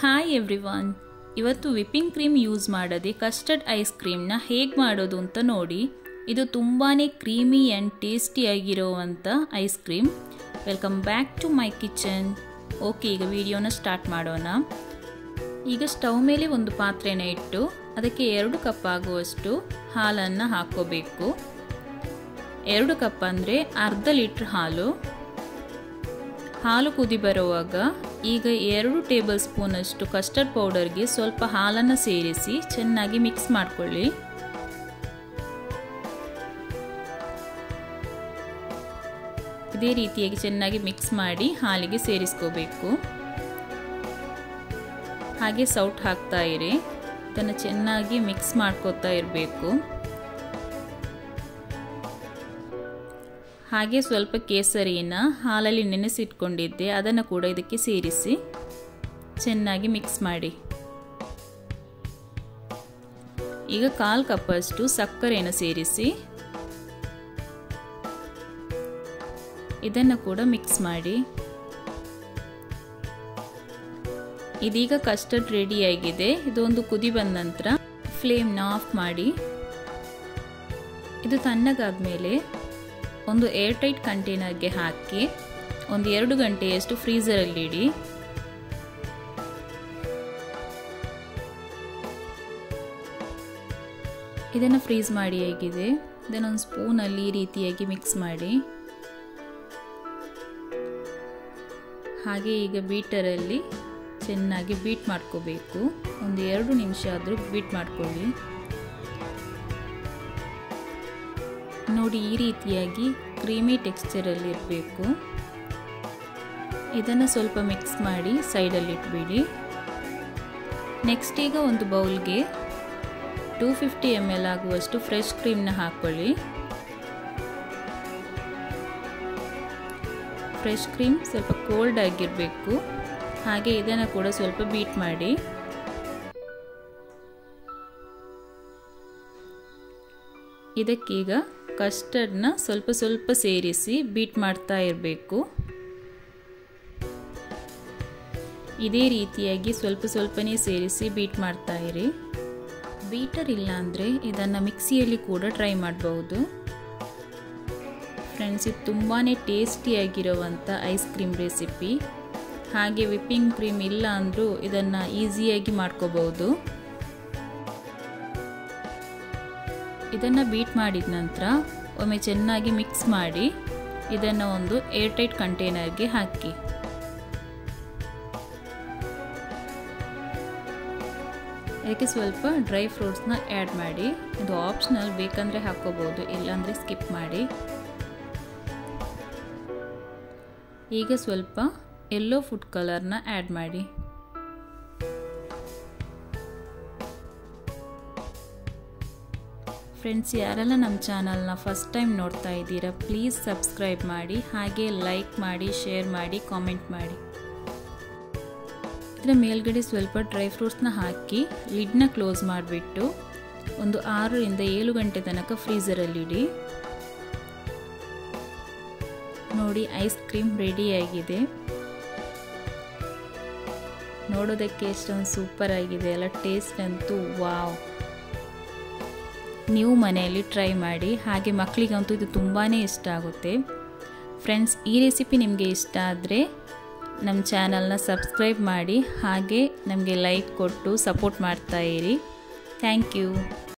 Hi everyone ಇವತ್ತು whipping cream use ಮಾಡದೆ custard ice ಕ್ರೀಮ್ನ ಹೇಗೆ ಮಾಡೋದು ಅಂತ ನೋಡಿ. ಇದು ತುಂಬಾ creamy and ಟೇಸ್ಟಿಯಾಗಿರೋವಂಥ ice cream. Welcome back to my kitchen okay ಈಗ ವಿಡಿಯೋನ ಸ್ಟಾರ್ಟ್ ಮಾಡೋಣ. ಈಗ ಸ್ಟವ್ ಮೇಲೆ ಒಂದು ಪಾತ್ರೆನ ಇಟ್ಟು ಅದಕ್ಕೆ ಎರಡು ಕಪ್ ಆಗುವಷ್ಟು ಹಾಲನ್ನು ಹಾಕ್ಕೋಬೇಕು ಎರಡು ಕಪ್ ಅಂದರೆ ಅರ್ಧ ಲೀಟ್ರ್ ಹಾಲು. ಹಾಲು ಕುದಿ ಬರುವಾಗ ಈಗ ಎರಡು ಟೇಬಲ್ ಸ್ಪೂನಷ್ಟು ಕಸ್ಟರ್ಡ್ ಪೌಡರ್ಗೆ ಸ್ವಲ್ಪ ಹಾಲನ್ನು ಸೇರಿಸಿ ಚೆನ್ನಾಗಿ ಮಿಕ್ಸ್ ಮಾಡಿಕೊಳ್ಳಿ. ಇದೇ ರೀತಿಯಾಗಿ ಚೆನ್ನಾಗಿ ಮಿಕ್ಸ್ ಮಾಡಿ ಹಾಲಿಗೆ ಸೇರಿಸ್ಕೋಬೇಕು. ಹಾಗೆ ಸೌಟ್ ಹಾಕ್ತಾ ಇರಿ. ಇದನ್ನು ಚೆನ್ನಾಗಿ ಮಿಕ್ಸ್ ಮಾಡ್ಕೋತಾ ಇರಬೇಕು. ಹಾಗೆ ಸ್ವಲ್ಪ ಕೇಸರಿನ ಹಾಲಲ್ಲಿ ನೆನೆಸಿಟ್ಕೊಂಡಿದ್ದೆ, ಅದನ್ನು ಕೂಡ ಇದಕ್ಕೆ ಸೇರಿಸಿ. ಚೆನ್ನಾಗಿ ಮಿಕ್ಸ್ ಮಾಡಿ. ಈಗ ಕಾಲು ಕಪ್ಪಷ್ಟು ಸಕ್ಕರೆಯನ್ನು ಸೇರಿಸಿ. ಇದನ್ನು ಕೂಡ ಮಿಕ್ಸ್ ಮಾಡಿ. ಇದೀಗ ಕಸ್ಟರ್ಡ್ ರೆಡಿಯಾಗಿದೆ ಇದೊಂದು ಕುದಿ ಬಂದ ನಂತರ ಫ್ಲೇಮ್ನ ಆಫ್ ಮಾಡಿ. ಇದು ತಣ್ಣಗಾದ್ಮೇಲೆ ಒಂದು ಏರ್ ಟೈಟ್ ಕಂಟೈನರ್ಗೆ ಹಾಕಿ ಒಂದು ಎರಡು ಗಂಟೆಯಷ್ಟು ಫ್ರೀಸರಲ್ಲಿ ಇಡಿ ಇದನ್ನು ಫ್ರೀಸ್ ಮಾಡಿ ಹೇಗಿದೆ? ಇದನ್ನೊಂದು ಸ್ಪೂನಲ್ಲಿ ಈ ರೀತಿಯಾಗಿ ಮಿಕ್ಸ್ ಮಾಡಿ. ಹಾಗೆ ಈಗ ಬೀಟರಲ್ಲಿ ಚೆನ್ನಾಗಿ ಬೀಟ್ ಮಾಡ್ಕೋಬೇಕು. ಒಂದು ಎರಡು ನಿಮಿಷ ಆದರೂ ಬೀಟ್ ಮಾಡ್ಕೊಳ್ಳಿ. ನೋಡಿ ಈ ರೀತಿಯಾಗಿ ಕ್ರೀಮಿ ಟೆಕ್ಸ್ಚರಲ್ಲಿರಬೇಕು ಇದನ್ನು ಸ್ವಲ್ಪ ಮಿಕ್ಸ್ ಮಾಡಿ ಸೈಡಲ್ಲಿಟ್ಬಿಡಿ ನೆಕ್ಸ್ಟ್ ಈಗ ಒಂದು ಬೌಲ್ಗೆ ಟೂ ಫಿಫ್ಟಿ ಎಂ ಎಲ್ ಆಗುವಷ್ಟು ಫ್ರೆಶ್ ಕ್ರೀಮ್ನ ಹಾಕ್ಕೊಳ್ಳಿ ಫ್ರೆಶ್ ಕ್ರೀಮ್ ಸ್ವಲ್ಪ ಕೋಲ್ಡ್ ಆಗಿರಬೇಕು. ಹಾಗೆ ಇದನ್ನು ಕೂಡ ಸ್ವಲ್ಪ ಬೀಟ್ ಮಾಡಿ. ಇದಕ್ಕೀಗ ಕಸ್ಟರ್ಡ್ನ ಸ್ವಲ್ಪ ಸ್ವಲ್ಪ ಸೇರಿಸಿ ಬೀಟ್ ಮಾಡ್ತಾ ಇರಬೇಕು. ಇದೇ ರೀತಿಯಾಗಿ ಸ್ವಲ್ಪ ಸ್ವಲ್ಪನೇ ಸೇರಿಸಿ ಬೀಟ್ ಮಾಡ್ತಾ ಇರಿ. ಬೀಟರ್ ಇಲ್ಲಾಂದರೆ ಇದನ್ನು ಮಿಕ್ಸಿಯಲ್ಲಿ ಕೂಡ ಟ್ರೈ ಮಾಡಬಹುದು. ಫ್ರೆಂಡ್ಸ್, ಇದು ತುಂಬಾ ಟೇಸ್ಟಿಯಾಗಿರುವಂಥ ಐಸ್ ಕ್ರೀಮ್ ರೆಸಿಪಿ. ಹಾಗೆ ವಿಪ್ಪಿಂಗ್ ಕ್ರೀಮ್ ಇಲ್ಲ ಅಂದರೂ ಇದನ್ನು ಈಸಿಯಾಗಿ ಮಾಡ್ಕೋಬಹುದು. ಇದನ್ನು ಬೀಟ್ ಮಾಡಿದ ನಂತರ ಒಮ್ಮೆ ಚೆನ್ನಾಗಿ ಮಿಕ್ಸ್ ಮಾಡಿ ಇದನ್ನು ಒಂದು ಏರ್ ಟೈಟ್ ಕಂಟೈನರ್ಗೆ ಹಾಕಿ. ಅದಕ್ಕೆ ಸ್ವಲ್ಪ ಡ್ರೈ ಫ್ರೂಟ್ಸ್ನ ಆ್ಯಡ್ ಮಾಡಿ, ಇದು ಆಪ್ಷನಲ್ ಬೇಕಂದರೆ ಹಾಕ್ಕೋಬೋದು ಇಲ್ಲಾಂದರೆ ಸ್ಕಿಪ್ ಮಾಡಿ. ಈಗ ಸ್ವಲ್ಪ ಎಲ್ಲೋ ಫುಡ್ ಕಲರ್ನ ಆ್ಯಡ್ ಮಾಡಿ. ಫ್ರೆಂಡ್ಸ್ ಯಾರೆಲ್ಲ ನಮ್ಮ ಚಾನಲ್ನ ಫಸ್ಟ್ ಟೈಮ್ ನೋಡ್ತಾ ಇದ್ದೀರಾ ಪ್ಲೀಸ್ ಸಬ್ಸ್ಕ್ರೈಬ್ ಮಾಡಿ, ಹಾಗೆ ಲೈಕ್ ಮಾಡಿ ಶೇರ್ ಮಾಡಿ ಕಾಮೆಂಟ್ ಮಾಡಿ. ಇದರ ಮೇಲ್ಗಡೆ ಸ್ವಲ್ಪ ಡ್ರೈ ಫ್ರೂಟ್ಸ್ನ ಹಾಕಿ ಲಿಡ್ನ ಕ್ಲೋಸ್ ಮಾಡಿಬಿಟ್ಟು, ಒಂದು ಆರರಿಂದ ಏಳು ಗಂಟೆ ತನಕ ಫ್ರೀಸರಲ್ಲಿಡಿ ನೋಡಿ ಐಸ್ ಕ್ರೀಮ್ ರೆಡಿಯಾಗಿದೆ ನೋಡೋದಕ್ಕೆ ಎಷ್ಟೊಂದು ಸೂಪರ್ ಆಗಿದೆ ಅಲ್ಲ ಟೇಸ್ಟ್ ಅಂತೂ ವಾವ್ ನೀವು ಮನೆಯಲ್ಲಿ ಟ್ರೈ ಮಾಡಿ, ಹಾಗೆ ಮಕ್ಕಳಿಗಂತೂ ಇದು ತುಂಬಾ ಇಷ್ಟ ಆಗುತ್ತೆ. ಫ್ರೆಂಡ್ಸ್ ಈ ರೆಸಿಪಿ ನಿಮಗೆ ಇಷ್ಟ ಆದರೆ ನಮ್ಮ ಚಾನಲ್ನ ಸಬ್ಸ್ಕ್ರೈಬ್ ಮಾಡಿ, ಹಾಗೆ ನಮಗೆ ಲೈಕ್ ಕೊಟ್ಟು ಸಪೋರ್ಟ್ ಮಾಡ್ತಾ ಇರಿ. Thank you